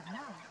of knowledge.